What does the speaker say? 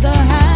the house.